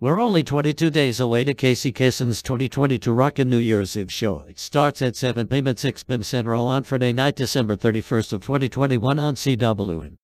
We're only 22 days away to Casey Kasem's 2022 Rockin' New Year's Eve show. It starts at 7 p.m. at 6 p.m. Central on Friday night, December 31st of 2021 on CW.